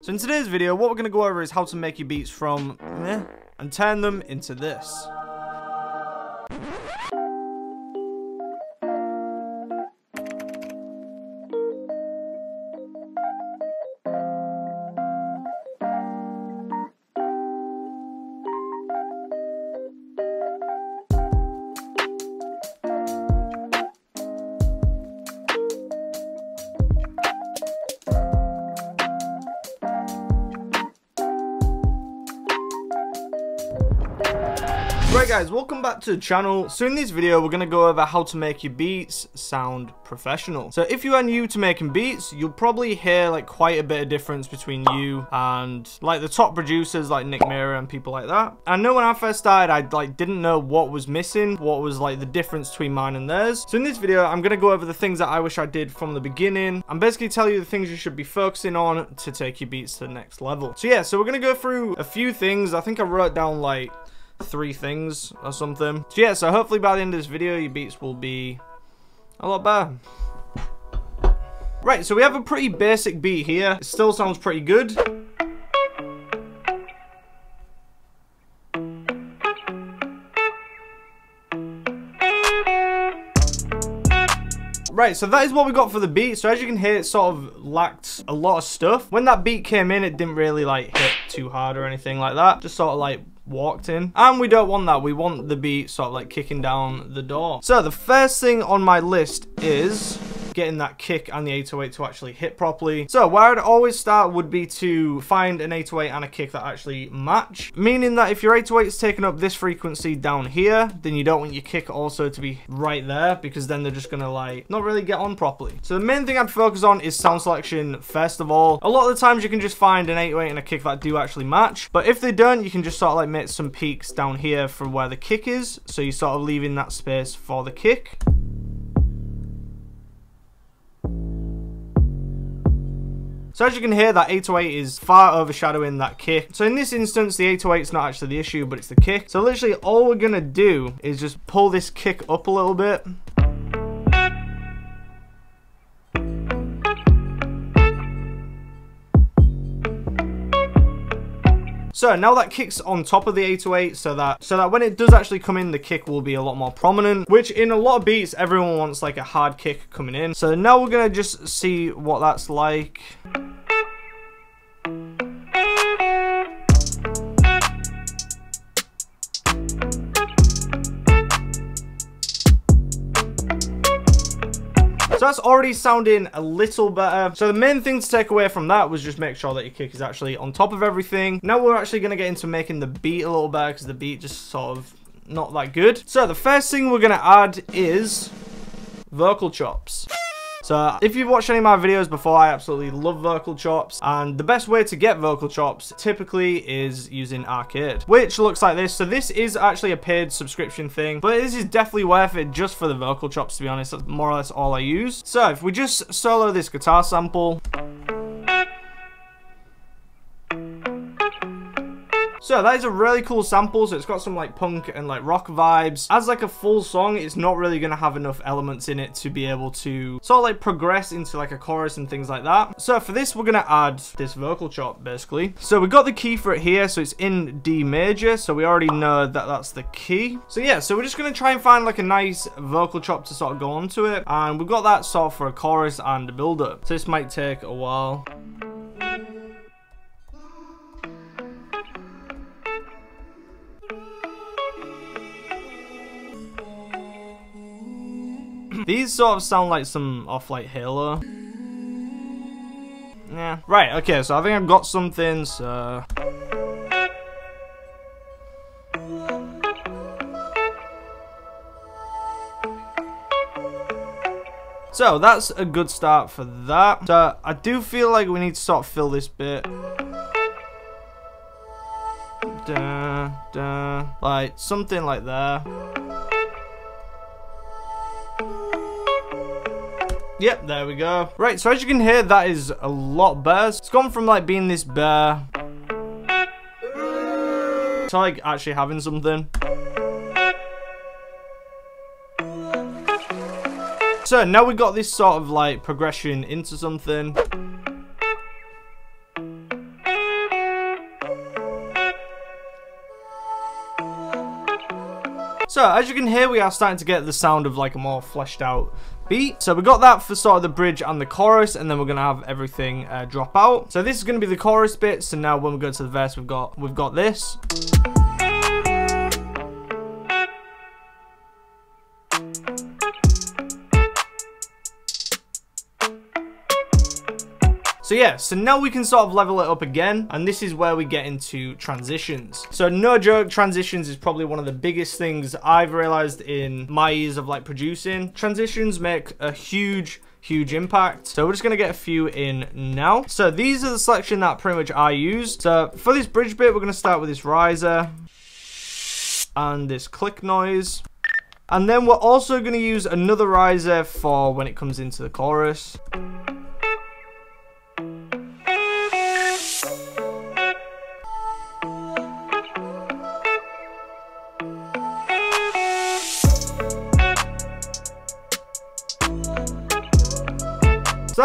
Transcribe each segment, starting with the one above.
So in today's video, what we're going to go over is how to make your beats from and turn them into this. Right guys, welcome back to the channel. So in this video, we're going to go over how to make your beats sound professional. So if you are new to making beats, you'll probably hear like quite a bit of difference between you and like the top producers like Nick Mira and people like that. I know when I first started, I like didn't know what was missing, what was like the difference between mine and theirs. So in this video, I'm going to go over the things that I wish I did from the beginning and basically tell you the things you should be focusing on to take your beats to the next level. So yeah, so we're going to go through a few things. I think I wrote down like three things or something. So yeah, so hopefully by the end of this video, your beats will be a lot better. Right, so we have a pretty basic beat here. It still sounds pretty good. Right, so that is what we got for the beat. So as you can hear, it sort of lacked a lot of stuff. When that beat came in, it didn't really like hit too hard or anything like that. Just sort of like walked in. And we don't want that. We want the beat sort of like kicking down the door. So the first thing on my list is getting that kick and the 808 to actually hit properly. So where I'd always start would be to find an 808 and a kick that actually match. Meaning that if your 808 is taking up this frequency down here, then you don't want your kick also to be right there because then they're just going to like not really get on properly. So the main thing I'd focus on is sound selection first of all. A lot of the times you can just find an 808 and a kick that do actually match. But if they don't, you can just sort of like make some peaks down here from where the kick is. So you're sort of leaving that space for the kick. So as you can hear, that 808 is far overshadowing that kick. So in this instance, the 808 is not actually the issue, but it's the kick. So literally all we're to do is just pull this kick up a little bit. So now that kick's on top of the 808 so that so that when it does actually come in, the kick will be a lot more prominent, which in a lot of beats, everyone wants like a hard kick coming in. So now we're gonna just see what that's like. So that's already sounding a little better. So the main thing to take away from that was just make sure that your kick is actually on top of everything. Now we're actually going to get into making the beat a little better because the beat just sort of not that good. So the first thing we're going to add is vocal chops. So if you've watched any of my videos before, I absolutely love vocal chops. And the best way to get vocal chops typically is using Arcade, which looks like this. So this is actually a paid subscription thing, but this is definitely worth it just for the vocal chops, to be honest. That's more or less all I use. So if we just solo this guitar sample. So that is a really cool sample. So it's got some like punk and like rock vibes. As like a full song, it's not really going to have enough elements in it to be able to sort of like progress into like a chorus and things like that. So for this, we're going to add this vocal chop basically. So we got the key for it here. So it's in D major. So we already know that that's the key. So yeah, so we're just going to try and find like a nice vocal chop to sort of go onto it. And we've got that sort of for a chorus and a build up. So this might take a while. These sort of sound like some off like Halo. Yeah. Right, okay, so I think I've got something, so... So that's a good start for that. So I do feel like we need to sort of fill this bit. Da, da, like something like that. Yep, there we go. Right, so as you can hear, that is a lot better. It's gone from like being this bare to like actually having something. So now we got this sort of like progression into something. So as you can hear, we are starting to get the sound of like a more fleshed out beat. So we got that for sort of the bridge and the chorus, and then we're gonna have everything uh, drop out. So this is gonna be the chorus bit. So now when we go to the verse, we've got we've got this. So yeah, so now we can sort of level it up again, and this is where we get into transitions. So no joke, transitions is probably one of the biggest things I've realized in my years of like producing. Transitions make a huge huge impact. So we're just to get a few in now. So these are the selection that pretty much I use. So for this bridge bit, we're to start with this riser and this click noise. And then we're also to use another riser for when it comes into the chorus.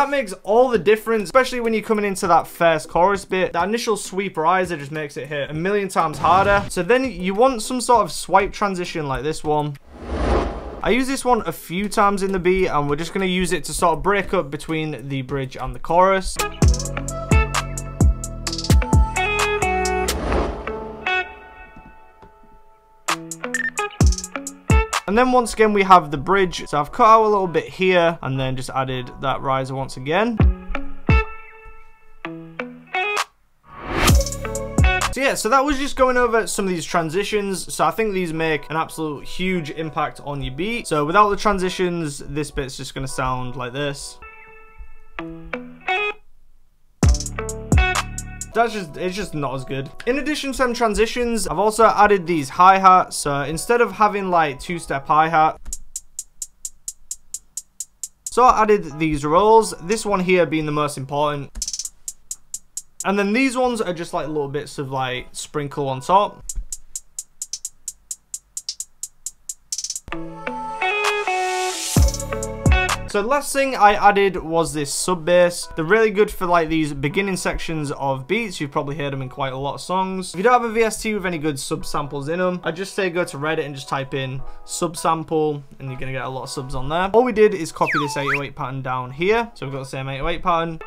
That makes all the difference, especially when you're coming into that first chorus bit. That initial sweep riser just makes it hit a million times harder. So then you want some sort of swipe transition like this one. I use this one a few times in the beat and we're just going to use it to sort of break up between the bridge and the chorus. And then once again, we have the bridge. So I've cut out a little bit here and then just added that riser once again. So yeah, so that was just going over some of these transitions. So I think these make an absolute huge impact on your beat. So without the transitions, this bit's just to sound like this. That's just, it's just not as good. In addition to some transitions, I've also added these hi-hats. So instead of having like two-step hi-hat, so I added these rolls, this one here being the most important. And then these ones are just like little bits of like sprinkle on top. So the last thing I added was this sub bass. They're really good for like these beginning sections of beats. You've probably heard them in quite a lot of songs. If you don't have a VST with any good sub samples in them, I just say go to Reddit and just type in sub sample and you're gonna get a lot of subs on there. All we did is copy this 808 pattern down here. So we've got the same 808 pattern.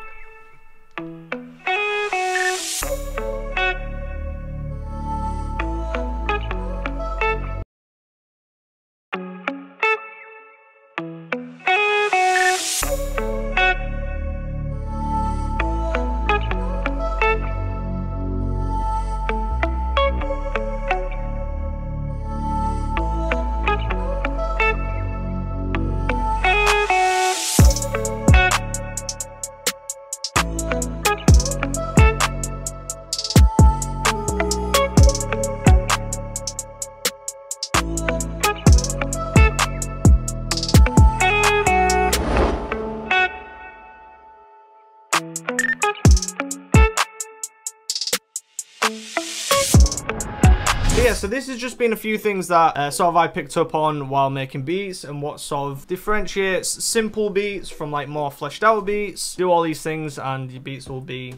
So this has just been a few things that uh, sort of I picked up on while making beats and what sort of differentiates simple beats from like more fleshed out beats. Do all these things and your beats will be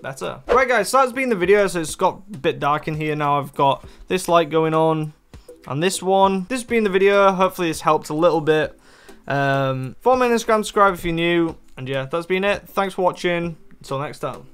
better. Right guys, so that's been the video. So it's got a bit dark in here now. I've got this light going on and this one. This has been the video. Hopefully this helped a little bit. Um, follow me on Instagram, subscribe if you're new. And yeah, that's been it. Thanks for watching. Until next time.